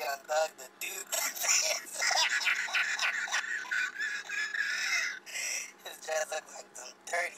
young thug to do this. His dress look like some dirty